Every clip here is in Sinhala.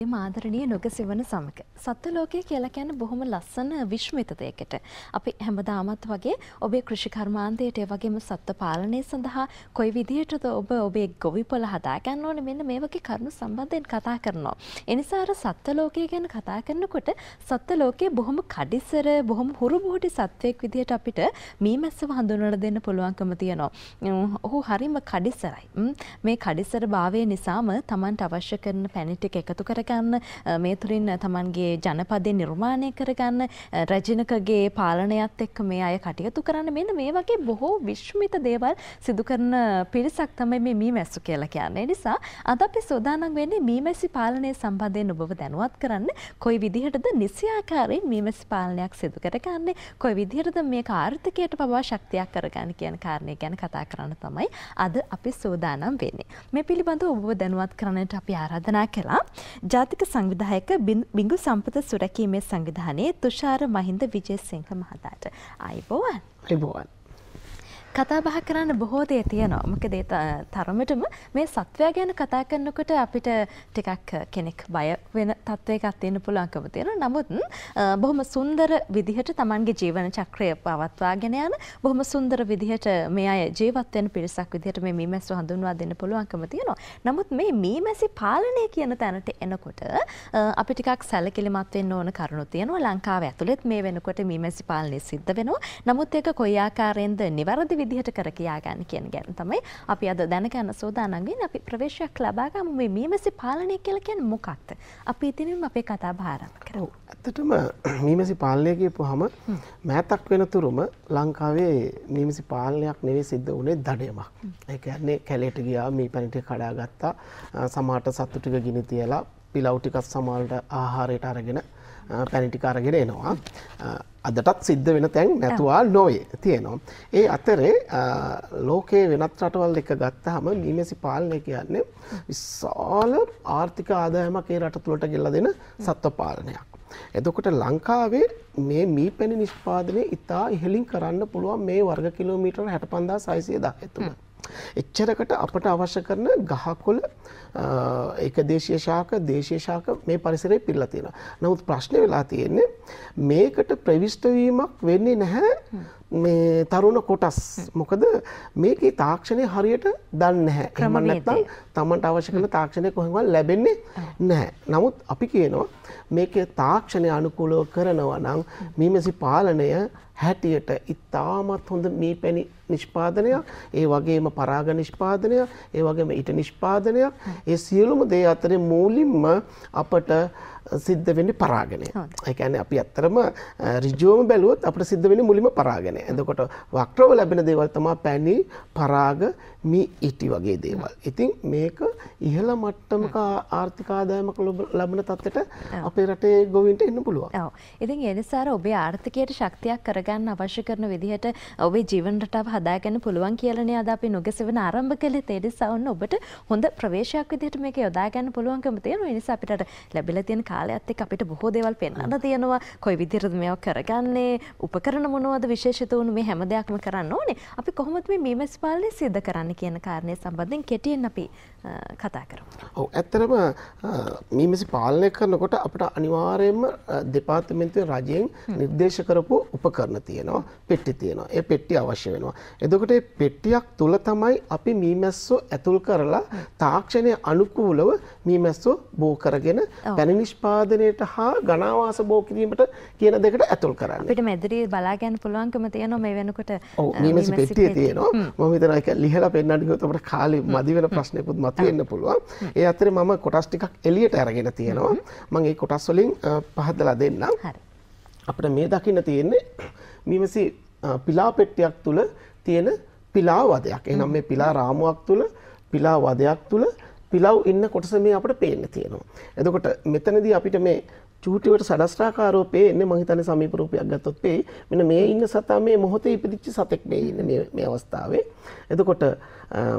මාදරණීය නොගසිවන සමග. සත්ව ලෝකය කියලා කියන්නේ බොහොම ලස්සන විශ්මිත දෙයකට. අපි හැමදාමත් වගේ ඔබේ කෘෂි කර්මාන්තයට ඒ වගේම සත්ව පාලනය සඳහා කොයි විදිහටද ඔබ ඔබේ ගොවිපොළ හදාගන්න ඕනේ මෙන්න මේ වගේ කරුණු සම්බන්ධයෙන් කතා කරනවා. ඒ නිසා අර සත්ව ලෝකය ගැන කතා කරනකොට සත්ව ලෝකයේ බොහොම කඩිසර බොහොම හුරු බුහුටි සත්වයක් විදිහට අපිට මීමැස්සව හඳුන්වලා දෙන්න පුළුවන්කම තියෙනවා. ඔහු හරිම කඩිසරයි. මේ කඩිසර භාවය නිසාම Tamanට අවශ්‍ය කරන පැණි ටික එකතු කර කරගන්න මේ තුළින් තමන්ගේ ජනපදය නිර්මාණය කරගන්න රජනකගේ පාලනයත් එක්ක මේ අය කටයුතු කරන්න මෙන්න මේ වගේ බොහෝ විශ්මිත දේවල් සිදු කරන පිරිසක් තමයි මේ මී මැස්සු කියලා කියන්නේ නිසා අද අපි සෝදානම් වෙන්නේ මීමැසි පාලනය සම්බන්ධයෙන් ඔබව දැනුවත් කරන්න කොයි විදිහටද නිසියාකාරයෙන් මීමැසි පාලනයක් සිදු කරගන්නේ කොයි විදිහටද මේක ආර්ථිකයට පවා ශක්තියක් කරගන්න කියන කාරණය ගැන කතා කරන්න තමයි අද අපි සෝදානම් වෙන්නේ. මේ පිළිබඳව ඔබව දැනුවත් කරන්නට අපි ආරාධනා කළා. ජාතික සංවිධායක බිංගු සම්පත සුරැකීමේ සංවිධානයේ තුෂාර මහින්ද විජේසිංහ මහතාට අයිබෝවන්. අයිබෝවන්. කතා බහ කරන්න බොහෝ දේ තියෙනවා. මොකද ඒ තරමටම මේ සත්වයා ගැන කතා කරනකොට අපිට ටිකක් කෙනෙක් බය වෙන තත්වයකක් තියෙන්න පුළුවන්කම තියෙනවා. නමුත් බොහොම සුන්දර විදිහට Tamanගේ ජීවන චක්‍රය පවත්වාගෙන යන බොහොම සුන්දර විදිහට මේ අය ජීවත් වෙන පිරිසක් විදිහට මේ මීමැස්සු හඳුන්වා දෙන්න පුළුවන්කම තියෙනවා. නමුත් මේ මීමැසි පාලනය කියන තැනට එනකොට අපි ටිකක් සැලකිලිමත් වෙන්න ඕන කරුණු තියෙනවා. ලංකාව ඇතුළෙත් මේ වෙනකොට මීමැසි පාලනය සිද්ධ වෙනවා. නමුත් ඒක කොයි ආකාරයෙන්ද නිවැරදි විදිහට කර කියා ගන්න කියන ගැන තමයි අපි අද දැනගන්න සූදානම් වෙන්නේ. අපි ප්‍රවේශයක් ලබා ගමු මේ මීමැසි පාලනය කියලා කියන්නේ මොකක්ද? අපි ඉතින් අපේ කතා භාරම්භ කරමු. ඇත්තටම මීමැසි පාලනය කියපුවාම මෑතක් වෙනතුරුම ලංකාවේ මීමැසි පාලනයක් නෙවෙයි සිද්ධ වුණේ දඩයමක්. ඒ කියන්නේ කැලේට ගියා මී පැණි ටික කඩාගත්තා. සමහරට සත්තු ටික ගිනි තියලා පිලව් ටිකක් සමහරට ආහාරයට අරගෙන පැණි ටික අරගෙන එනවා. අදටත් සිද්ධ වෙන තැන් නැතුවා නොවේ තියෙනවා. ඒ අතරේ ලෝකයේ වෙනත් රටවල් එක ගත්තහම මීමැසි පාලනය කියන්නේ විශාල ආර්ථික ආදායමක් ඒ රට තුළට ගෙල්ල දෙන සත්ව පාලනයක්. එතකොට ලංකාවේ මේ මී පැණි නිෂ්පාදනය ඉතා ඉහලින් කරන්න පුළුවන් මේ වර්ග කිලෝමීටර් හැට පන්දා සයිසිය දහතුම. එච්චරකට අපට අවශ්‍ය කරන ගහකොළ ඒක දේශීය ශාක දේශීය ශාක මේ පරිසරයේ පිරලා තියෙනවා. නමුත් ප්‍රශ්නේ වෙලා තියෙන්නේ මේකට ප්‍රවිෂ්ඨ වීමක් වෙන්නේ නැහැ මේ තරුණ කොටස්. මොකද මේකේ තාක්ෂණය හරියට දන්නේ නැහැ. එහෙම නැත්නම් Tamanට අවශ්‍ය කරන තාක්ෂණය කොහෙන්වත් ලැබෙන්නේ නැහැ. නමුත් අපි කියනවා මේකේ තාක්ෂණය අනුකූලව කරනවා නම් මීමැසි පාලනය හැටියට ඉතාමත් හොඳ මේ පැණි නිෂ්පාදනයක් ඒ වගේම පරාග නිෂ්පාදනයක් ඒ වගේම ඊට නිෂ්පාදනයක් ඒ සියලුම දේ අතරේ මූලින්ම අපට සිද්ධ වෙන්නේ පරාගණය. ඒ කියන්නේ අපි ඇත්තරම ඍජුවම බැලුවොත් අපිට සිද්ධ වෙන්නේ මුලින්ම පරාගණය. එතකොට වක්‍රව ලැබෙන දේවල් තමයි පැණි, පරාග, මී ඉටි වගේ දේවල්. ඉතින් මේක ඉහළ මට්ටමක ආර්ථික ආදායමක් ලබන තත්ත්වයට අපේ රටේ ගොවින්ට එන්න පුළුවන්. ඔව්. ඉතින් ඒ නිසා ඔබේ ආර්ථිකයට ශක්තියක් කරගන්න අවශ්‍ය කරන විදිහට ඔබේ ජීවන රටාව හදාගන්න පුළුවන් කියලානේ අද අපි නොගසවන ආරම්භ කළේ. ඒ නිසා ඔන්න ඔබට හොඳ ප්‍රවේශයක් විදිහට මේක යොදා ගන්න පුළුවන්කම තියෙනවා. ඒ නිසා අපිට ලැබිලා තියෙන කාලයත් එක්ක අපිට බොහෝ දේවල් පෙන්වන්න තියෙනවා. කොයි විදිහටද මේවා කරගන්නේ? උපකරණ මොනවද විශේෂිත වුණු මේ හැම දෙයක්ම කරන්න ඕනේ. අපි කොහොමද මේ මීමැසි පාලනය සිද්ධ කරන්න කියන කාරණය සම්බන්ධයෙන් කෙටියෙන් අපි කතා කරමු. ඔව් ඇත්තටම මීමැසි පාලනය කරනකොට අපිට අනිවාර්යයෙන්ම දෙපාර්තමේන්තුවේ රජයෙන් නිර්දේශ කරපු උපකරණ තියෙනවා. පෙට්ටි තියෙනවා. ඒ පෙට්ටි අවශ්‍ය වෙනවා. එතකොට මේ පෙට්ටියක් තුල තමයි අපි මීමැස්සෝ ඇතුල් කරලා තාක්ෂණය අනුකූලව මීමැස්සෝ බෝ කරගෙන පැණි නිෂ්පාදනයට හා ගණාවාස බෝ කිරීමට කියන දෙකට ඇතුල් කරන්න. අපිට මැදිරියේ බලා ගන්න පුළුවන්කම තියෙනවා මේ වෙනකොට. ඔව් මීමැසි පෙට්ටිය තියෙනවා. මම හිතනවා ඒක ලිහලා පෙන්නන්න ගියොත් අපිට කාලේ මදි වෙන ප්‍රශ්නයක්වත් මතුවෙන්න පුළුවන්. ඒ අතරේ මම කොටස් ටිකක් එළියට අරගෙන තියෙනවා. මම ඒ කොටස් වලින් පහදලා දෙන්නම්. අපිට මේ දකින්න තියෙන්නේ මීමැසි පිලා පෙට්ටියක් තුල තියෙන පිලා වදයක්. එහෙනම් මේ පිලා රාමුවක් තුල පිලා වදයක් තුල පිලව් ඉන්න කොටස මේ අපිට පේන්න තියෙනවා. එතකොට මෙතනදී අපිට මේ චූටිවට සඩස්ටාකාරෝ පේන්නේ මං හිතන්නේ සමීප රූපයක් ගත්තොත් පේයි. මෙන්න මේ ඉන්න සතා මේ මොහොතේ ඉපදිච්ච සතෙක් මේ ඉන්නේ මේ මේ අවස්ථාවේ. එතකොට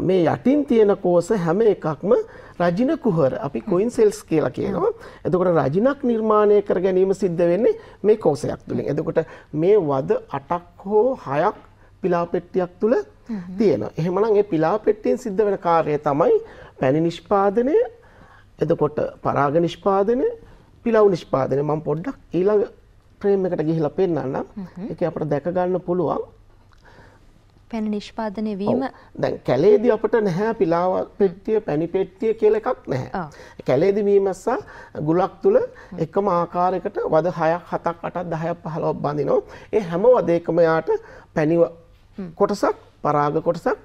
මේ යටින් තියෙන කෝෂ හැම එකක්ම රජින කුහර අපි කොයින් සෙල්ස් කියලා කියනවා. එතකොට රජිනක් නිර්මාණය කර ගැනීම සිද්ධ වෙන්නේ මේ කෝෂයක් තුලින්. එතකොට මේ වද 8ක් හෝ 6ක් පිලාපෙට්ටියක් තුල තියෙනවා. එහෙමනම් මේ පිලාපෙට්ටියෙන් සිද්ධ වෙන කාර්යය තමයි පැණි නිෂ්පාදනය එතකොට පරාග නිෂ්පාදනය පිලව් නිෂ්පාදනය මම පොඩ්ඩක් ඊළඟ ප්‍රේම් එකට ගිහිලා පෙන්වන්නම්. ඒක අපිට දැක ගන්න පුළුවන්. පැන නිෂ්පාදනය වීම දැන් කැලේදී අපට නැහැ පිලාව පෙට්ටිය පැණි පෙට්ටිය කියලා එකක් නැහැ. කැලේදී මීමැස්සා ගුලක් තුල එකම ආකාරයකට වද 6ක් 7ක් 8ක් 10ක් 15ක් බඳිනවා. ඒ හැම වදයකම යාට පැණි කොටසක් පරාග කොටසක්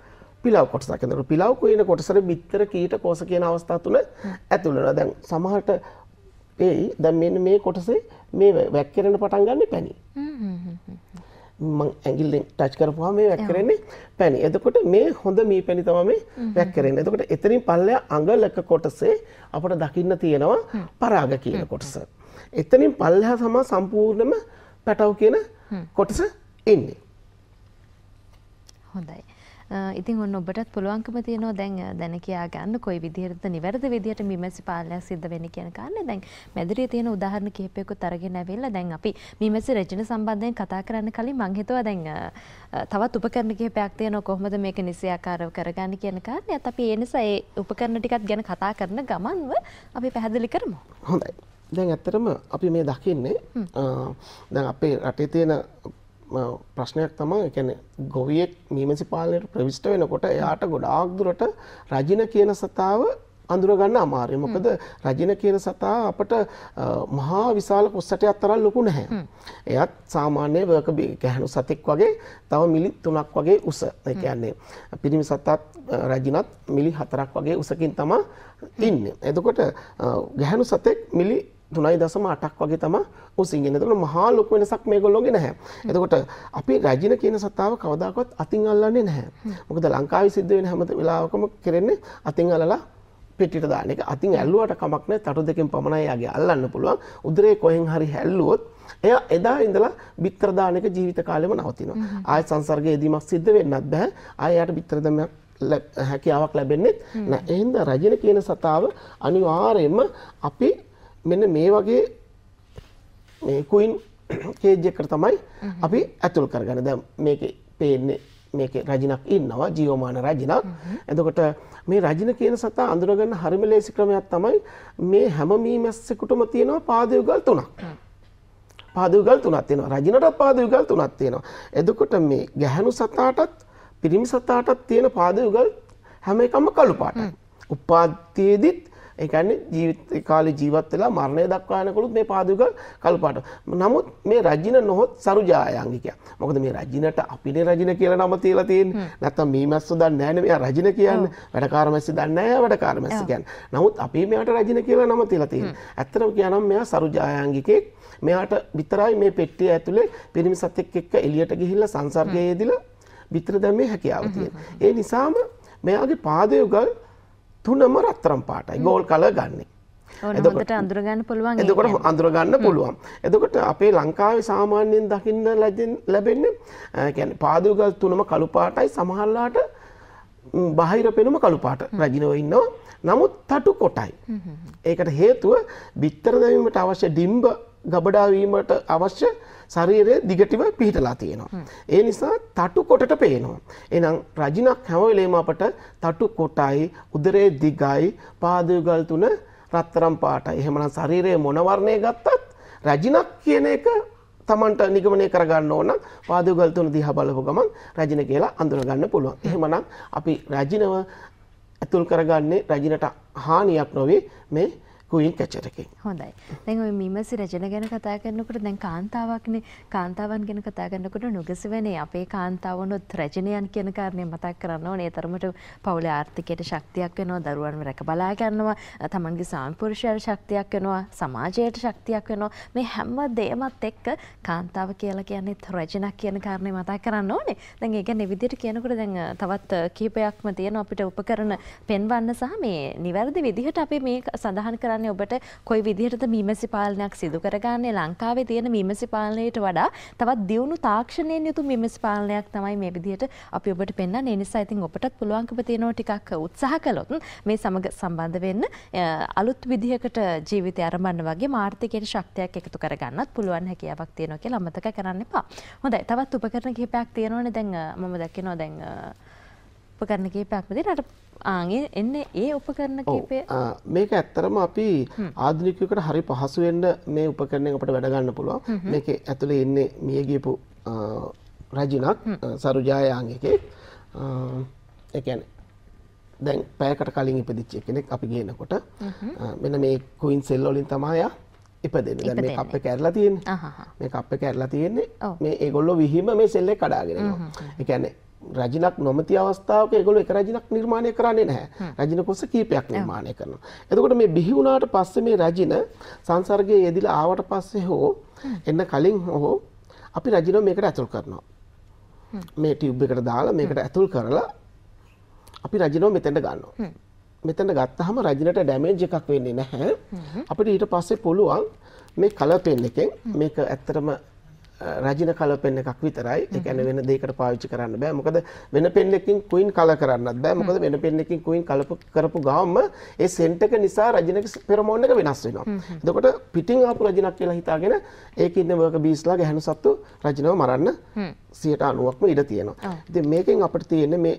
පිලව් කොටසක්. එතකොට පිලව් කියන කොටසට බිත්තර කීට කෝස කියන අවස්ථා තුන ඇතුල් වෙනවා. දැන් සමහරට ඒයි දැන් මෙන්න මේ කොටසේ මේ වැක්කිරෙන පටන් ගන්න පැණි. මං ඇඟිල්ලෙන් ටච් කරපුවාම මේ වැක්කරෙන්නේ පැණි. එතකොට මේ හොඳ මී පැණි තමයි මේ වැක්කරෙන්නේ. එතකොට එතනින් පල්ලෙහා අඟලක කොටසේ අපට දකින්න තියෙනවා පරාග කියන කොටස. එතනින් පල්ලෙහා තමයි සම්පූර්ණයෙන්ම පැටව් කියන කොටස එන්නේ. හොඳයි. ඉතින් ඔන්න ඔබටත් පුළුවන්කම තියෙනවා දැන් දැන කියා ගන්න කොයි විදිහටද නිවැරදි විදිහට මිමැසි පාලනයක් සිද්ධ වෙන්නේ කියන කාරණේ දැන් මැදිරියේ තියෙන උදාහරණ කිහිපයකුත් අරගෙන ඇවිල්ලා දැන් අපි මිමැසි රචන සම්බන්ධයෙන් කතා කරන්න කලින් මං හිතුවා දැන් තවත් උපකරණ කිහිපයක් තියෙනවා කොහොමද මේක නිසියාකාරව කරගන්නේ කියන කාරණේත් අපි ඒ නිසා ඒ උපකරණ ටිකත් ගැන කතා කරන ගමන්ව අපි පැහැදිලි කරමු. හොඳයි. දැන් ඇත්තටම අපි මේ දකින්නේ දැන් අපේ රටේ තියෙන ප්‍රශ්නයක් තමයි ඒ කියන්නේ ගොවියෙක් මීමැසි පාලනයට ප්‍රවිෂ්ඨ වෙනකොට එයාට ගොඩාක් දුරට රජින කියන සතාව අඳුරගන්න අමාරුයි. මොකද රජින කියන සතා අපට මහා විශාල කොස්සටයක් තරම් ලොකු නැහැ. එයත් සාමාන්‍ය වර්ක බී ගැහණු සතෙක් වගේ තව මිලි 3ක් වගේ උස. ඒ කියන්නේ පිරිමි සතත් රජිනත් මිලි 4ක් වගේ උසකින් තමයි ඉන්නේ. එතකොට අ, ගැහණු සතෙක් මිලි තුනයි දසම අටක් වගේ තම උසින්ගෙන එතකොට මහා ලොකු වෙනසක් මේගොල්ලෝගේ නැහැ. එතකොට අපි රජින කියන සතාව කවදාකවත් අතින් අල්ලන්නේ නැහැ. මොකද ලංකාවේ සිද්ධ වෙන හැම වෙලාවකම කරන්නේ අතින් අල්ලලා පෙට්ටියට දාන එක. අතින් ඇල්ලුවට කමක් නැහැ. තටු දෙකෙන් පමණයි යාගේ අල්ලන්න පුළුවන්. උදරේ කොහෙන් හරි හැල්ලුවොත් එයා එදා ඉඳලා බිත්තර දාන එක ජීවිත කාලෙම නවතිනවා. ආයෙත් සංසර්ගයේ දීමක් සිද්ධ වෙන්නත් බෑ. ආයෙ යාට බිත්තර දැමීමක් ලැබ- හැකියාවක් ලැබෙන්නේ නැහැ. ඒ හින්දා රජින කියන සතාව අනිවාර්යයෙන්ම අපි මෙන්න මේ වගේ මේ කුයින් කේජ් එකට තමයි අපි ඇතුල් කරගන්න. දැන් මේකේ පේන්නේ මේකේ රජිනක් ඉන්නවා ජීවමාන රජිනක්. එතකොට මේ රජින කියන සතා අඳුරගන්න හරිම ලේසි ක්‍රමයක් තමයි මේ හැම මීමැස්සෙකුටම තියෙනවා පාදයුගල් තුනක්. පාදයුගල් තුනක් තියෙනවා. රජිනටත් පාදයුගල් තුනක් තියෙනවා. එතකොට මේ ගැහැණු සතාටත් පිරිමි සතාටත් තියෙන පාදයුගල් හැම එකම කළු පාටයි. උපාත්තියේදීත් ඒ කියන්නේ ජීවිත කාලේ ජීවත් වෙලා මරණය දක්වා යනකොළුත් මේ පාදුක කළු පාට. නමුත් මේ රජින නොහොත් සරුජායංගිකයා. මොකද මේ රජිනට අපිනේ රජින කියලා නම තියලා තියෙන්නේ. නැත්තම් මීමැස්සෝ දන්නේ නැහැනේ මෙයා රජින කියන්නේ. වැඩකාර මැස්සි දන්නේ නැහැ වැඩකාර මැස්සි කියන්නේ. නමුත් අපි මෙයාට රජින කියලා නම තියලා තියෙන්නේ. ඇත්තටම කියනනම් මෙයා සරුජායංගිකෙක්. මෙයාට විතරයි මේ පෙට්ටිය ඇතුලේ පිරිමි සතෙක් එක්ක එළියට ගිහිල්ලා සංසර්ගයේ යෙදিলা විතර දැමීමේ හැකියාව තියෙනවා. ඒ නිසාම මෙයාගේ පාදයුගල් තුනම රත්තරම් පාටයි ගෝල් කල ගන්නේ. එතකොට- අඳුරගන්න පුළුවන් එතකොට අඳුරගන්න පුළුවන්. එතකොට අපේ ලංකාවේ සාමාන්‍යයෙන් දකින්න ලැබෙන්නේ පාදුගල් තුනම කළු පාටයි සමහරලාට ම්, බාහිර පෙනුම කළු පාට රජිනව ඉන්නවා. නමුත් තටු කොටයි. ඒකට හේතුව බිත්තර දැමීමට අවශ්‍ය ඩිම්බ ගබඩා වීමට අවශ්‍ය ශරීරයේ දිගටිව පිහිටලා තියෙනවා. ඒ නිසා තටු කොටට පේනවා. එහෙනම් රජිනක් හැම වෙලේම අපට තටු කොටයි උදරයේ දිගයි පාදයුගල් තුන රත්තරම් පාටයි. එහෙමනම් ශරීරයේ මොන වර්ණය ගත්තත් රජිනක් කියන එක තමන්ට නිගමනය කරගන්න ඕන පාදයුගල් තුන දිහා බලපු ගමන් රජින කියලා අඳුරගන්න පුළුවන්. එහෙමනම් අපි රජිනව ඇතුල් කරගන්නේ රජිනට හානියක් නොවේ මේ කුයින් කැචර් එකෙන්. හොඳයි. දැන් ඔය මීමැසි රචන ගැන කතා කරනකොට දැන් කාන්තාවක්නේ කාන්තාවන් ගැන කතා කරනකොට නුගසවනේ අපේ කාන්තාවනොත් රචනයන් කියන කාරණේ මතක් කරන්න ඕනේ. ඒ තරමට පවුලේ ආර්ථිකයට ශක්තියක් වෙනවා, දරුවන්ව රැක බලා ගන්නවා, තමන්ගේ සාම්පුරුෂයාට ශක්තියක් වෙනවා, සමාජයට ශක්තියක් වෙනවා. මේ හැම දෙයමත් එක්ක කාන්තාව කියලා කියන්නේ රචනක් කියන කාරණේ මතක් කරන්න ඕනේ. දැන් ඒ කියන්නේ විදිහට කියනකොට දැන් අ, තවත් අ, කීපයක්ම තියෙනවා අපිට උපකරණ පෙන්වන්න සහ මේ නිවැරදි විදිහට අපි මේ සඳහන් කරන්නේ ඔබට කොයි විදිහටද මීමැසි පාලනයක් සිදු කරගන්නේ ලංකාවේ තියෙන මීමැසි පාලනයට වඩා තවත් දියුණු තාක්ෂණයෙන් යුතු මීමැසි පාලනයක් තමයි මේ විදිහට අපි ඔබට පෙන්වන්නේ. ඒ නිසා ඉතින් ඔබටත් පුළුවන්කම තියෙනවා ටිකක් උත්සාහ කළොත් මේ සමග සම්බන්ධ වෙන්න අ, අලුත් විදිහකට ජීවිතය ආරම්භන්න වගේ ආර්ථිකයට ශක්තියක් එකතු කරගන්නත් පුළුවන් හැකියාවක් තියෙනවා කියලා අමතක කරන්න එපා. හොඳයි තවත් උපකරණ කිහිපයක් තියෙනවනේ දැන් අ, මම දැක්කනවා දැන් අ, උපකරණ තියෙන අර ආන්ගේ එන්නේ ඒ උපකරණ කීපය මේක ඇත්තරම අපි ආධුනිකයකට හරි පහසු වෙන්න මේ උපකරණයෙන් අපිට වැඩ ගන්න පුළුවන්. මේකේ ඇතුලේ ඉන්නේ මිය ගියපු රජිනක් සරුජායාං එකේ. ආ, ඒ කියන්නේ දැන් පැයකට කලින් ඉපදිච්ච කෙනෙක් අපි ගේනකොට මෙන්න මේ කුයින් සෙල් වලින් තමයි ඉපදෙන්නේ. දැන් මේ කප් එක ඇරලා තියෙන්නේ. අහහ. මේ කප් එක ඇරලා තියෙන්නේ. මේ ඒගොල්ලෝ විහිම මේ සෙල් එක කඩාගෙන යනවා. ඒ කියන්නේ රජිනක් නොමැති අවස්ථාවක ඒගොල්ලෝ එක රජිනක් නිර්මාණය කරන්නේ නැහැ. රජින කුස්ස කීපයක් නිර්මාණය කරනවා. එතකොට මේ බිහි වුණාට පස්සේ මේ රජින සංසර්ගයේ යෙදිලා ආවට පස්සේ හෝ එන්න කලින් හෝ අපි රජින මේකට ඇතුල් කරනවා. මේ ටියුබ් එකට දාලා මේකට ඇතුල් කරලා අපි රජිනව මෙතෙන්ට ගන්නවා. මෙතැන ගත්තහම රජිනට ඩැමේජ් එකක් වෙන්නේ නැහැ. අපිට ඊට පස්සේ පුළුවන් මේ කලර් පෙන් එකෙන් මේක ඇත්තටම රජින කලර් පෙන් එකක් විතරයි. ඒ කියන්නේ වෙන දෙයකට පාවිච්චි කරන්න බෑ. මොකද වෙන පෙන් එකකින් කුයින් කලර් කරන්නත් බෑ. මොකද වෙන පෙන් එකකින් කුයින් කලර් කරපු ගාම ඒ සෙන්ට් එක නිසා රජිනක පෙරමෝන් එක වෙනස් වෙනවා. එතකොට පිටින් ආපු රජිනක් කියලා හිතාගෙන ඒකේ ඉන්න වර්ක බීස්ලා ගැහණු සත්තු රජිනව මරන්න 90%ක්ම ඉඩ තියෙනවා. ඉතින් මේකෙන් අපිට තියෙන්නේ මේ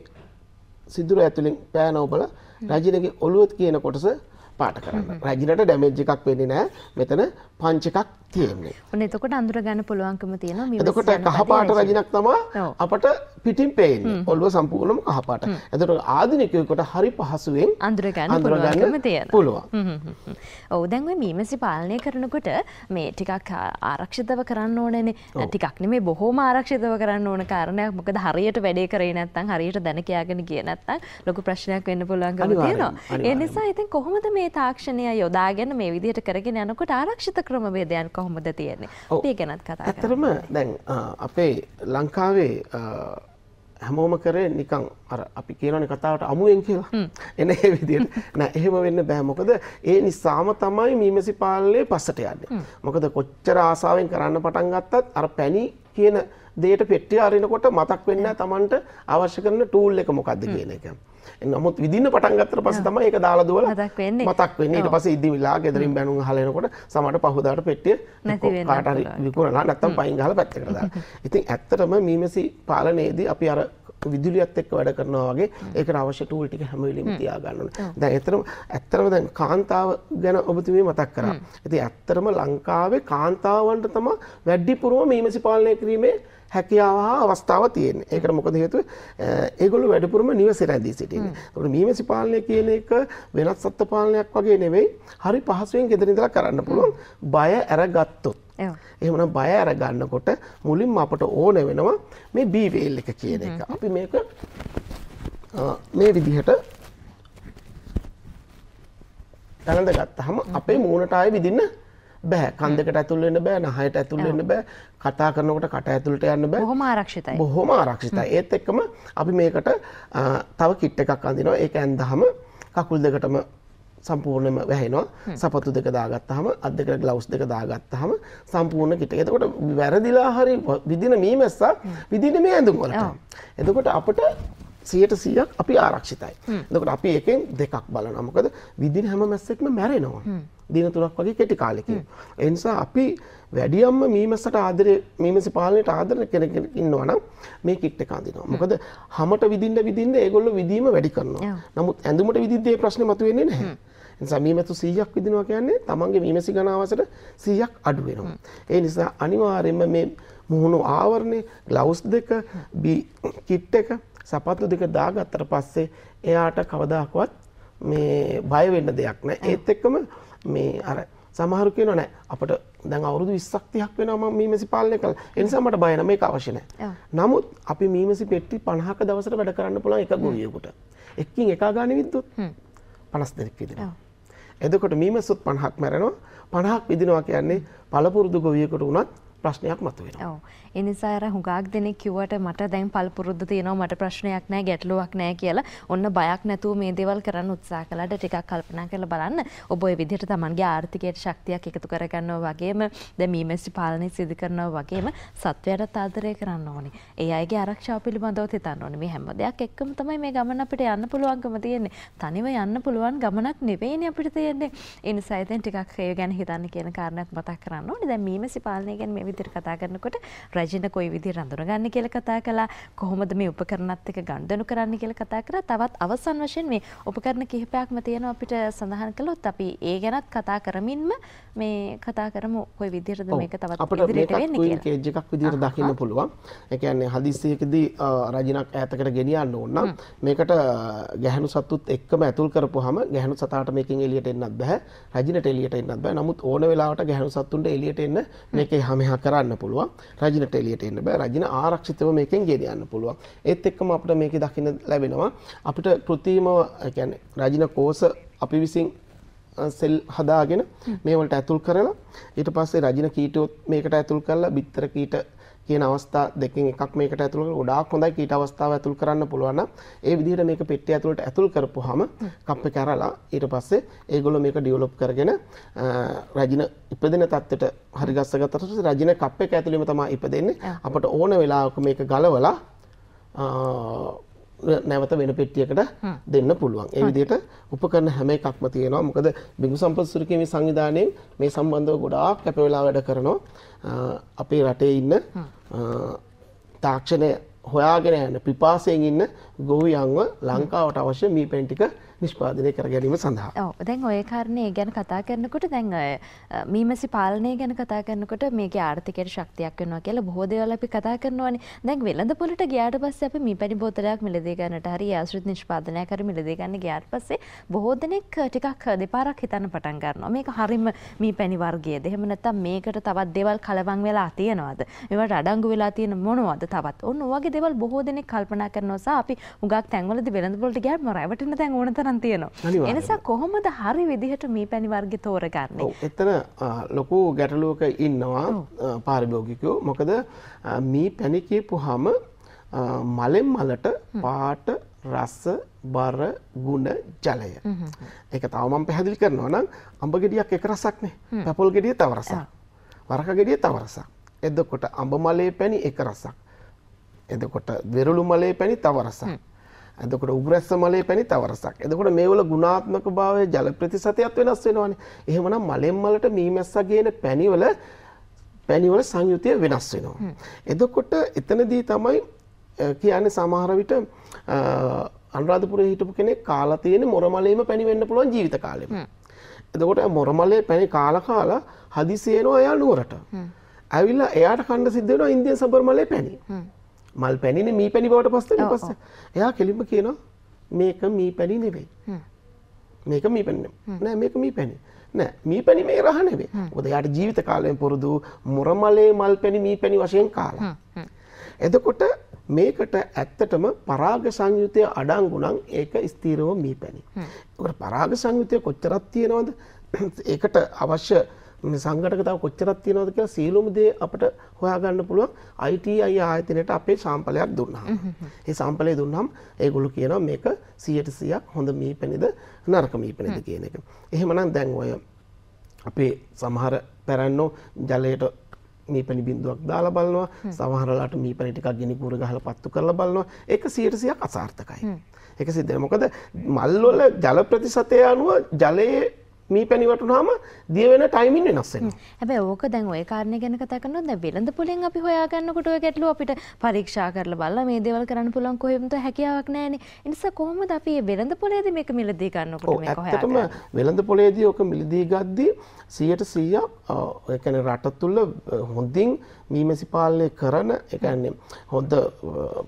සිදුර ඇතුළින් පෑන ඔබල රජිනගේ ඔළුවත් කියන කොටස පාට කරන්න. රජිනට ඩැමේජ් එකක් වෙන්නේ නැහැ. මෙතන පංච එකක් තියෙන්නේ. ඔන්න එතකොට අඳුර ගන්න පුළුවන්කම තියෙනවා මේ එතකොට කහපාට රජිනක් තමයි. අපට පිටින් පේන්නේ. ඔළුව සම්පූර්ණයෙන්ම කහපාට. එතකොට ආධුනිකයෙකුට හරි පහසුවෙන් අඳුර ගන්න පුළුවන්කම තියෙනවා. පුළුවන්. ඔව් දැන් ඔය මීමැසි පාලනය කරනකොට මේ ටිකක් ආරක්ෂිතව කරන්න ඕනනේ. ටිකක් නෙමෙයි බොහොම ආරක්ෂිතව කරන්න ඕන කාරණයක්. මොකද හරියට වැඩේ කරේ නැත්නම් හරියට දැන කියාගෙන ගියේ නැත්නම් ලොකු ප්‍රශ්නයක් වෙන්න පුළුවන්කම තියෙනවා. ඒ. නිසා ඉතින් කොහොමද මේ තාක්ෂණය යොදාගෙන මේ විදිහට කරගෙන යනකොට ආරක්ෂිත ක්‍රමවේදයන් කොහොමද තියෙන්නේ? ඒ ගැනත් කතා කරමු. ඇත්තරම දැන් අපේ ලංකාවේ හැමෝම කරේ නිකං අර අපි කියනවනේ කතාවට අමුවෙන් කියලා. එන ඒ විදිහට. නෑ එහෙම වෙන්න බෑ. මොකද ඒ නිසාම තමයි මීමැසි පාලනයේ පස්සට යන්නේ. මොකද කොච්චර ආසාවෙන් කරන්න පටන් ගත්තත් අර පැණි කියන දේට පෙට්ටිය අරිනකොට මතක් වෙන්නේ Tamanට අවශ්‍ය කරන ටූල් එක මොකක්ද කියන එක. නමුත් විදින්න පටන් ගත්තට පස්සේ තමයි ඒක දාලා දුවලා මතක් වෙන්නේ. මතක් වෙන්නේ ඊට පස්සේ ඉදිමිලා ගෙදරින් බැනුම් අහලා එනකොට සමහරට පහුදාට පෙට්ටිය කාට හරි. විකුණලා නැත්තම් පයින් ගහලා පැත්තකට දාලා. ඉතින් ඇත්තටම මීමැසි පාලනයේදී අපි අර විදුලියත් එක්ක වැඩ කරනවා වගේ ඒකට අවශ්‍ය ටූල් ටික හැම වෙලෙම තියා ගන්න ඕනේ. දැන් ඇත්තටම ඇත්තටම දැන් කාන්තාව ගැන ඔබතුමිය මතක් කරා. ඉතින් ඇත්තටම ලංකාවේ කාන්තාවන්ට තමයි වැඩිපුරම මීමැසි පාලනය කිරීමේ හැකියාව හා අවස්ථාව තියෙන්නේ. ඒකට මොකද හේතුව? ඒගොල්ලෝ වැඩිපුරම නිවසේ රැඳී සිටින්නේ. ඒකට මීමැසි පාලනය කියන එක වෙනත් සත්ත්ව පාලනයක් වගේ නෙවෙයි. හරි පහසුවෙන් ගෙදර ඉඳලා කරන්න පුළුවන්. බය අරගත්තොත්. එහෙමනම් බය අර ගන්නකොට මුලින්ම අපට ඕන වෙනවා මේ බී වේල් එක කියන එක. අපි මේක මේ විදිහට පැනඳ ගත්තාම අපේ මූණට ආයේ විදින්න බෑ. කන් දෙකට ඇතුල් වෙන්න බෑ, නහයට ඇතුල් වෙන්න බෑ, කතා කරනකොට කට ඇතුළට යන්න බෑ. බොහොම ආරක්ෂිතයි. බොහොම ආරක්ෂිතයි. ඒත් එක්කම අපි මේකට තව කිට් එකක් අඳිනවා. ඒක ඇඳහම කකුල් දෙකටම සම්පූර්ණයෙන්ම වැහෙනවා. සපත්තු දෙක දාගත්තාම අත් දෙකට ග්ලව්ස් දෙක දාගත්තාම සම්පූර්ණ කිට් එක. එතකොට වැරදිලා හරි විදින මීමැස්සා විදින මේ ඇඳුම් වලට. එතකොට අපට 100%ක් අපි ආරක්ෂිතයි. එතකොට අපි එකෙන් දෙකක් බලනවා. මොකද විදින හැම මැස්සෙක්ම මැරෙනවා. දින තුනක් වගේ කෙටි කාලෙකින්. ඒ නිසා අපි වැඩියම්ම මීමැස්සට ආදරේ මීමැසි පාලනයට ආදරේ කෙනෙක් ඉන්නවා නම් මේ කිට් එක අඳිනවා. මොකද හැමට විදින්න විදින්න ඒගොල්ලෝ විදීම වැඩි කරනවා. නමුත් ඇඳුමට විදිද්දී ඒ ප්‍රශ්නේ මතුවෙන්නේ නැහැ. මීමැසු 100ක් විදිනවා කියන්නේ තමන්ගේ මීමැසි ගණාවසට 100ක් අඩු වෙනවා. ඒ නිසා අනිවාර්යයෙන්ම මේ මුහුණු ආවරණය, ග්ලව්ස් දෙක, කිට් එක, සපත්තු දෙක දාගත්තට පස්සේ එයාට කවදාකවත් මේ බය වෙන්න දෙයක් නැහැ. ඒත් එක්කම මේ අර සමහරු කියනවා නෑ අපිට දැන් අවුරුදු 20ක් 30ක් වෙනවා මම මීමැසි පාලනය කළා. ඒ නිසා මට බය නැහැ මේක අවශ්‍ය නැහැ. නමුත් අපි මීමැසි පෙට්ටි 50ක දවසට වැඩ කරන්න පුළුවන් එක ගොවියෙකුට. එක්කින් එකා ගානේ විද්දුත් 50 දෙනෙක් විදිනවා. එතකොට මීමැස්සොත් 50ක් මැරෙනවා. 50ක් විදිනවා කියන්නේ පළපුරුදු ගොවියෙකුට උනත් ප්‍රශ්නයක් මතුවෙනවා. ඔව්. ඒ නිසා අර හුඟක් දෙනෙක් කිව්වට මට දැන් පළපුරුද්ද තියෙනවා මට ප්‍රශ්නයක් නැහැ ගැටලුවක් නැහැ කියලා ඔන්න බයක් නැතුව මේ දේවල් කරන්න උත්සාහ කළාට ටිකක් කල්පනා කරලා බලන්න ඔබ ওই විදිහට Tamanගේ ආර්ථිකයට ශක්තියක් එකතු කරගන්නවා වගේම දැන් මීමැසි පාලනය සිදු කරනවා වගේම සත්වයාට ආදරය කරන්න ඕනේ. ඒ අයගේ ආරක්ෂාව පිළිබඳව හිතන්න ඕනේ. මේ හැම දෙයක් එක්කම තමයි මේ ගමන අපිට යන්න පුළුවන්කම තියෙන්නේ. තනිව යන්න පුළුවන් ගමනක් නෙවෙයිනේ අපිට තියෙන්නේ. ඒ නිසා ඉතින් ටිකක් ඒ ගැන හිතන්න කියන කාරණාත් මතක් කරන්න ඕනේ. දැන් මීමැසි පාලනය ගැන මේ විදිහට කතා කරනකොට රජින කොයි විදිහට අඳුනගන්නේ කියලා කතා කළා. කොහොමද මේ උපකරණත් එක්ක ගනුදෙනු කරන්න කියලා කතා කරා. තවත් අවසන් වශයෙන් මේ උපකරණ කිහිපයක්ම තියෙනවා අපිට සඳහන් කළොත් අපි ඒ ගැනත් කතා කරමින්ම මේ කතා කරමු. කොයි විදිහටද මේක තවත් එකක් විදිහට දකින්න පුළුවන්. ඒ කියන්නේ හදිස්සියකදී රජිනක් ඈතකට ගෙනියන්න ඕන නම් මේකට අ, ගැහැණු සතුත් එක්කම ඇතුල් කරපුවාම ගැහැණු සතාට මේකෙන් එළියට එන්නත් බෑ. රජිනට එළියට එන්නත් බෑ. නමුත් ඕන වෙලාවට ගැහැණු සතුන්ට එළියට එන්න මේකේ හැමහා කරන්න පුළුවන්. රජිනට එළියට එන්න බෑ. රජින ආරක්ෂිතව මේකෙන් ගෙනියන්න පුළුවන්. ඒත් එක්කම අපිට මේකේ දකින්න ලැබෙනවා අපිට ඒ කියන්නේ රජින කෝෂ අපි විසින් සෙල් හදාගෙන මේවලට ඇතුල් කරලා ඊට පස්සේ රජින කීටයොත් මේකට ඇතුල් කරලා බිත්තර කීට කියන අවස්ථා දෙකෙන් එකක් මේකට ඇතුල් කරලා ගොඩාක් හොඳයි කීට අවස්ථාව ඇතුල් කරන්න පුළුවන් නම් ඒ විදිහට මේක පෙට්ටිය ඇතුළට ඇතුල් කරපුවාම කප් එක ඇරලා ඊට පස්සේ ඒගොල්ලෝ මේක ඩෙවලොප් කරගෙන රජින ඉපදෙන තත්ත්වයට හරි ගස්ස ගත්තට පස්සේ රජින කප් එක ඇතුළේම තමයි ඉපදෙන්නේ. අපට ඕන වෙලාවක මේක ගලවලා නැවත වෙන පෙට්ටියකට දෙන්න පුළුවන්. ඒ විදිහට උපකරණ හැම එකක්ම තියෙනවා. මොකද බිඟු සම්පත් සුරකීමේ සංවිධානයෙන් මේ සම්බන්ධව ගොඩාක් කැප වෙලා වැඩ කරනවා. අපේ රටේ ඉන්න තාක්ෂණය හොයාගෙන යන පිපාසයෙන් ඉන්න ගොවියන්ව ලංකාවට අවශ්‍ය මී පැන් ටික නිෂ්පාදනය කර ගැනීම සඳහා. ඔව් දැන් ඔය කාරණේ ගැන කතා කරනකොට දැන් ඔය අ, මීමැසි පාලනය ගැන කතා කරනකොට මේකේ ආර්ථිකයට ශක්තියක් වෙනවා කියලා බොහෝ දේවල් අපි කතා කරනවානේ. දැන් වෙළඳපොළට ගියාට පස්සේ අපි මීපැණි බෝතලයක් මිලදී ගන්නට හරි ආශ්‍රිත නිෂ්පාදනයක් හරි මිලදී ගන්න ගියාට පස්සේ බොහෝ දෙනෙක් ටිකක් දෙපාරක් හිතන්න පටන් ගන්නවා. මේක හරිම මීපැණි වර්ගයේද? එහෙම නැත්නම් මේකට තවත් දේවල් කලවම් වෙලා තියෙනවද? මේවට අඩංගු වෙලා තියෙන මොනවද තවත්? ඔන්න ඔය වගේ දේවල් බොහෝ දෙනෙක් කල්පනා කරනවා සහ අපි හුඟක් තැන්වලදී වෙළඳපොළට ගියාම රැවටෙන තැන් ඕන තරම් තියෙනවා. අනිවාර්යයෙන්ම. එනිසා කොහොමද හරි විදිහට මීපැණි වර්ගය තෝරගන්නේ? ඔව් එතන ලොකු ගැටලුවක ඉන්නවා පාරිභෝගිකයෝ. මොකද මී පැණි කියපුවාම මලෙන් මලට පාට රස බර ගුණ ජලය. ඒක තව මම පැහැදිලි කරනවා නම් අඹ ගෙඩියක් එක රසක් නේ. පැපොල් ගෙඩිය තව රසක්. වරක ගෙඩිය තව රසක්. එතකොට අඹ මලේ පැණි එක රසක්. එතකොට වෙරළු මලේ පැණි තව රසක් එතකොට උග්‍රස්ස මලේ පැණි තව රසක්. එතකොට මේවල ගුණාත්මක භාවය ජල ප්‍රතිශතයත් වෙනස් වෙනවානේ. එහෙමනම් මලෙන් මලට මීමැස්සා ගේන පැණිවල පැණිවල සංයුතිය වෙනස් වෙනවා. එතකොට එතනදී තමයි කියන්නේ සමහර විට අ, අනුරාධපුරයේ හිටපු කෙනෙක් කාලා තියෙන මොරමලේම පැණි වෙන්න පුළුවන් ජීවිත කාලෙම. එතකොට මොරමලේ පැණි කාලා කාලා හදිසි එනවා එයා නුවරට. ඇවිල්ලා එයාට කන්න සිද්ධ වෙනවා ඉන්දියන් සබර්මලේ පැණි. මල් පැණිනේ මී පැණි බවට පස්සේ ඊට පස්සේ එයා කෙලින්ම කියනවා මේක මී පැණි නෙවෙයි. මේක මී පැණි. නෑ මේක මී පැණි. නෑ මී පැණි මේ රහ නෙවෙයි. මොකද එයාට ජීවිත කාලයෙන් පුරුදු මොරමලේ මල් පැණි මී පැණි වශයෙන් කාලා. එතකොට මේකට ඇත්තටම පරාග සංයුතය අඩංගු නම් ඒක ස්ථීරව මී පැණි. ඒකට පරාග සංයුතය කොච්චරක් තියෙනවද? ඒකට අවශ්‍ය සංගටක තව කොච්චරක් තියෙනවද කියලා සියලුම දේ අපිට හොයාගන්න පුළුවන් ITI ආයතනයට අපේ සාම්පලයක් දුන්නාම. ඒ සාම්පලය දුන්නාම ඒගොල්ලෝ කියනවා මේක 100%ක් හොඳ මීපැණිද නරක මීපැණිද කියන එක. එහෙමනම් දැන් ඔය අපේ සමහර පැරැන්නෝ ජලයට මීපැණි බින්දුවක් දාලා බලනවා සමහරලාට මීපැණි ටිකක් ගිනි කූර ගහලා පත්තු කරලා බලනවා ඒක 100%ක් අසාර්ථකයි. ඒක සිද්ධ. මොකද මල් වල ජල ප්‍රතිශතය අනුව ජලයේ මීපැණි වටුනහම දිය වෙන ටයිමින් වෙනස් වෙනවා. හැබැයි ඕක දැන් ওই කාරණේ ගැන කතා කරනොත් දැන් වෙළඳ පොලෙන් අපි හොයාගන්නකොට ඔය ගැටලුව අපිට පරීක්ෂා කරලා බලලා මේ දේවල් කරන්න පුළුවන් කොහෙන්ද හැකියාවක් නැහැනේ. ඒ නිසා කොහොමද අපි මේ වෙළඳ පොලේදී මේක මිලදී ගන්නකොට මේක ඇත්තටම හොයාගන්නේ? වෙළඳ පොලේදී ඔක මිලදී ගද්දී 100%ක් ඒ කියන්නේ රට තුල හොඳින් මීමැසි පාලනය කරන ඒ කියන්නේ හොඳ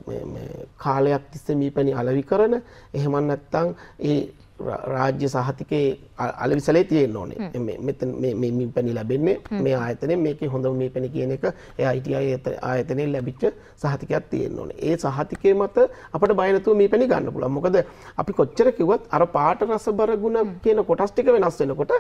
මේ මේ කාලයක් තිස්සේ මීපැණි අලෙවි කරන එහෙම නැත්නම් ඒ රාජ්‍ය සහතිකේ අලෙවිසලේ තියෙන්න ඕනේ. මේ මෙතන මේ මේ මීපැණි ලැබෙන්නේ මේ ආයතනයෙන් මේකේ හොඳම මීපැණි කියන එක ඒ ITI ආයත- ආයතනයෙන් ලැබිච්ච සහතිකයක් තියෙන්න ඕනේ. ඒ සහතිකේ මත අපිට බය නැතුව මීපැණි ගන්න පුළුවන්. මොකද අපි කොච්චර කිව්වත් අර පාට රස බර ගුණ කියන කොටස් ටික වෙනස් වෙනකොට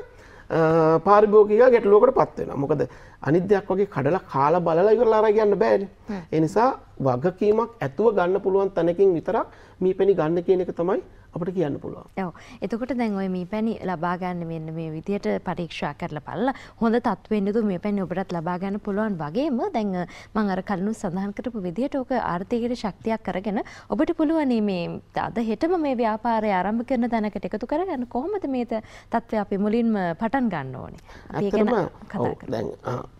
අ, පාරිභෝගිකයා ගැටලුවකට පත් වෙනවා. මොකද අනිත් දෙයක් වගේ කඩලා කාලා බලලා ඉවරලා අරන් යන්න බෑනේ. ඒ නිසා වගකීමක් ඇතුව ගන්න පුළුවන් තැනකින් විතරක් මීපැණි ගන්න කියන එක තමයි අපට කියන්න පුළුවන්. ඔව්. එතකොට දැන් ඔය මේ පැණි ලබා ගන්න මෙන්න මේ විදියට පරීක්ෂා කරලා බලලා හොඳ තත්ත්වෙන්න යුතු මේ පැණි ඔබටත් ලබා ගන්න පුළුවන් වගේම දැන් මම අර කලිනුත් සඳහන් කරපු විදියට ඕක ආර්ථිකයට ශක්තියක් කරගෙන ඔබට පුළුවන් මේ අද හෙටම මේ ව්‍යාපාරය ආරම්භ කරන තැනකට එකතු කරගන්න කොහොමද මේ තත්ත්වය අපි මුලින්ම පටන් ගන්න ඕනේ.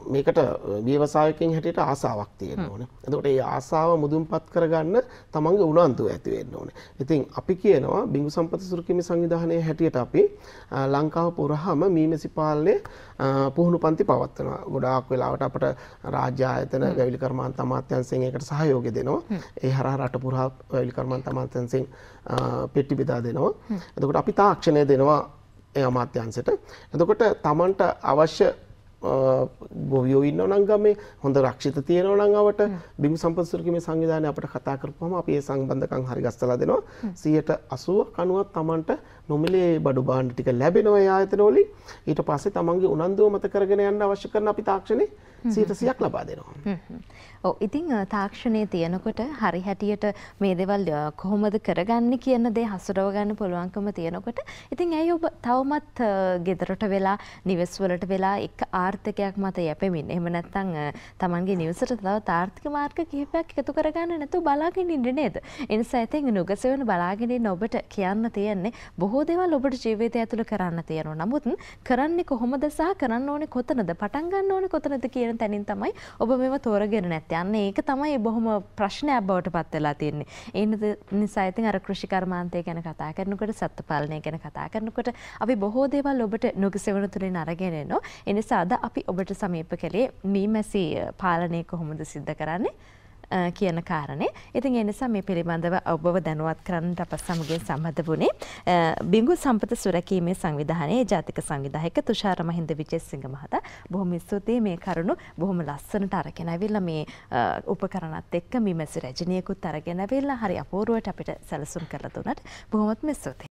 මේකට ව්‍යවසායකයන් හැටියට ආසාවක් තියෙන්න ඕනේ. එතකොට ඒ ආසාව මුදුන්පත් කරගන්න තමන්ගේ උනන්දුව ඇති වෙන්න ඕනේ. ඉතින් අපි කියනවා බිඟු සම්පත සුරකිමි සංවිධානයේ හැටියට අපි ලංකාව පුරාම මීමැසි පාලනය පුහුණු පන්ති පවත්වනවා. ගොඩාක් වෙලාවට අපට රාජ්‍ය ආයතන වැවිලි කර්මාන්ත අමාත්‍යංශයෙන් ඒකට සහයෝගය දෙනවා. ඒ හරහා රට පුරා වැවිලි කර්මාන්ත අමාත්‍යංශයෙන් පෙට්ටි බෙදා දෙනවා. එතකොට අපි තාක්ෂණය දෙනවා ඒ අමාත්‍යංශයට. එතකොට Tamanට අවශ්‍ය ගොවියෝ ඉන්නව නම් ගමේ හොඳ රක්ෂිත තියෙනවා නම් අවට. බිම් සම්පත් සුරකීමේ සංවිධානය අපිට කතා කරපුවම අපි ඒ සම්බන්ධකම් හරි ගස්සලා දෙනවා. 180ක් 90ක් Tamanට නොමිලේ බඩු භාණ්ඩ ටික ලැබෙනවා ඒ ආයතන වලින්. ඊට පස්සේ Tamanගේ උනන්දුව මත කරගෙන යන්න අවශ්‍ය කරන අපි තාක්ෂණේ 100%ක් ලබා දෙනවා. ඔව් ඉතින් තාක්ෂණයේ තියෙනකොට හරි හැටියට මේ දේවල් කොහොමද කරගන්නේ කියන දේ හසුරව ගන්න පුළුවන්කම තියෙනකොට ඉතින් ඇයි ඔබ තවමත් ගෙදරට වෙලා නිවෙස් වලට වෙලා එක ආර්ථිකයක් මත යැපෙමින් එහෙම නැත්නම් Tamanගේ නිවසට තවත් ආර්ථික මාර්ග කිහිපයක් එකතු කරගන්න නැතුව බලාගෙන ඉන්නේ නේද? ඒ නිසා ඉතින් නුගසෙවන බලාගෙන ඉන්න ඔබට කියන්න තියෙන්නේ බොහෝ දේවල් ඔබට ජීවිතය ඇතුළේ කරන්න තියෙනවා. නමුත් කරන්නේ කොහොමද සහ කරන්න ඕනේ කොතනද පටන් ගන්න ඕනේ කොතනද කියන තැනින් තමයි ඔබ මේව තෝරගෙන නැත්තේ. අන්න ඒක තමයි බොහොම ප්‍රශ්නයක් බවට පත් වෙලා තියෙන්නේ. ඒ නිසා ඉතින් අර කෘෂි කර්මාන්තය ගැන කතා කරනකොට සත්ත්ව පාලනය ගැන කතා කරනකොට අපි බොහෝ දේවල් ඔබට නුගසෙවන තුලින් අරගෙන එනවා. ඒ නිසා අද අපි ඔබට සමීප කළේ මීමැසි පාලනය කොහොමද සිද්ධ කරන්නේ? කියන කාරණේ. ඉතින් ඒ නිසා මේ පිළිබඳව ඔබව දැනුවත් කරන්නට අප සමගින් සම්බන්ධ වුණේ බිඟු සම්පත සුරැකීමේ සංවිධානයේ ජාතික සංවිධායක තුෂාර මහින්ද විජේසිංහ මහතා. බොහොම ස්තුතියි මේ කරුණු බොහොම ලස්සනට අරගෙන ඇවිල්ලා මේ උපකරණත් එක්ක මිමැසි රැජිනියකුත් අරගෙන ඇවිල්ලා හරි අපූර්වට අපිට සැලසුම් කරලා දුන්නට බොහොමත්ම ස්තුතියි.